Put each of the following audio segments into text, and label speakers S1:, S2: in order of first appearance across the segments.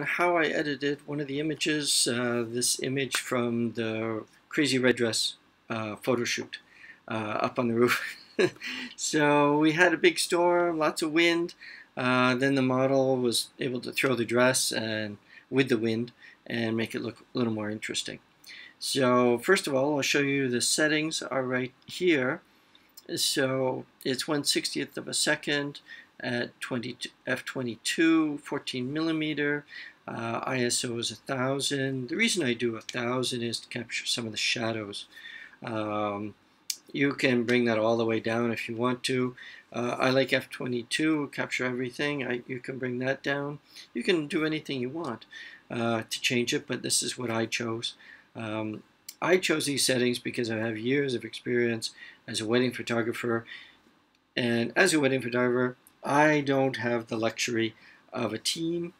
S1: on how I edited one of the images, uh, this image from the Crazy Red Dress uh, photo shoot uh, up on the roof. so we had a big storm, lots of wind. Uh, then the model was able to throw the dress and with the wind and make it look a little more interesting. So first of all, I'll show you the settings are right here. So it's 1 60th of a second 20 f22, 14 millimeter. Uh, ISO is 1000. The reason I do 1000 is to capture some of the shadows. Um, you can bring that all the way down if you want to. Uh, I like f22, capture everything. I, you can bring that down. You can do anything you want uh, to change it, but this is what I chose. Um, I chose these settings because I have years of experience as a wedding photographer. And as a wedding photographer, I don't have the luxury of a team.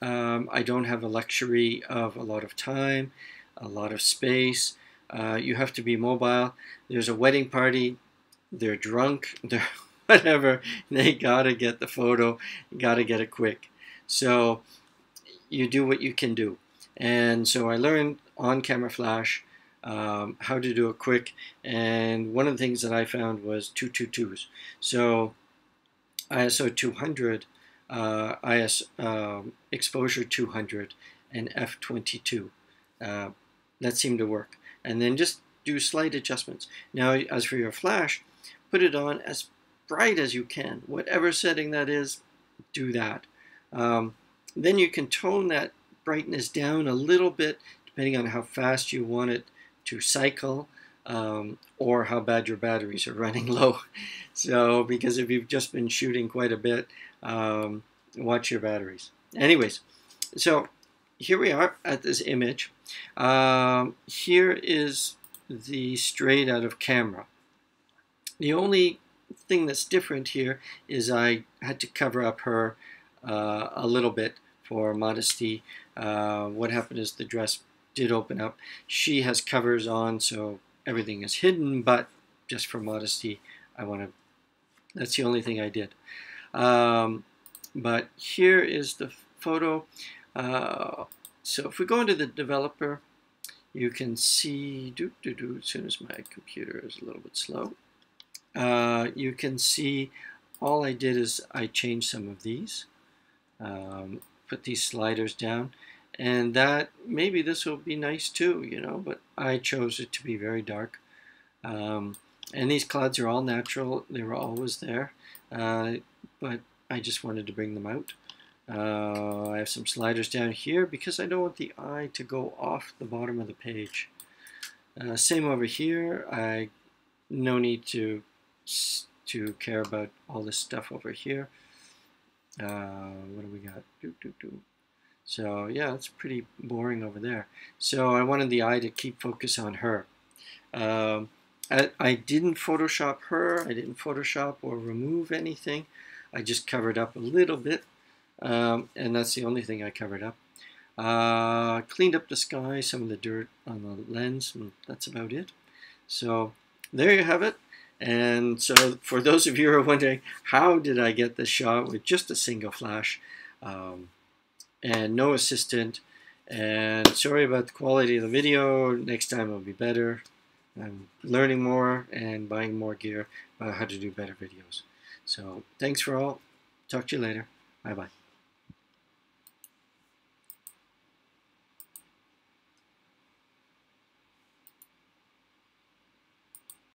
S1: Um, I don't have a luxury of a lot of time, a lot of space. Uh, you have to be mobile. There's a wedding party. They're drunk. They're whatever. They gotta get the photo. Gotta get it quick. So you do what you can do. And so I learned on camera flash um, how to do it quick. And one of the things that I found was 222s. So ISO 200, uh, IS um, exposure 200, and f22. Uh, that seemed to work. And then just do slight adjustments. Now, as for your flash, put it on as bright as you can. Whatever setting that is, do that. Um, then you can tone that brightness down a little bit depending on how fast you want it to cycle um, or how bad your batteries are running low. So, because if you've just been shooting quite a bit, um, watch your batteries. Anyways, so here we are at this image. Um, here is the straight out of camera. The only thing that's different here is I had to cover up her uh, a little bit for modesty. Uh, what happened is the dress did open up. She has covers on, so everything is hidden, but just for modesty, I want to, that's the only thing I did. Um, but here is the photo. Uh, so if we go into the developer, you can see, do, do, do, as soon as my computer is a little bit slow, uh, you can see all I did is I changed some of these, um, put these sliders down, and that maybe this will be nice too, you know, but I chose it to be very dark. Um, and these clouds are all natural, they were always there, uh, but I just wanted to bring them out. Uh, I have some sliders down here because I don't want the eye to go off the bottom of the page. Uh, same over here. I no need to to care about all this stuff over here. Uh, what do we got? Doo, doo, doo. So yeah, it's pretty boring over there. So I wanted the eye to keep focus on her. Um, I, I didn't Photoshop her. I didn't Photoshop or remove anything. I just covered up a little bit um, and that's the only thing I covered up. Uh, cleaned up the sky, some of the dirt on the lens, and that's about it. So there you have it. And so for those of you who are wondering, how did I get this shot with just a single flash um, and no assistant? And sorry about the quality of the video. Next time it'll be better. I'm learning more and buying more gear about how to do better videos. So thanks for all. Talk to you later. Bye-bye.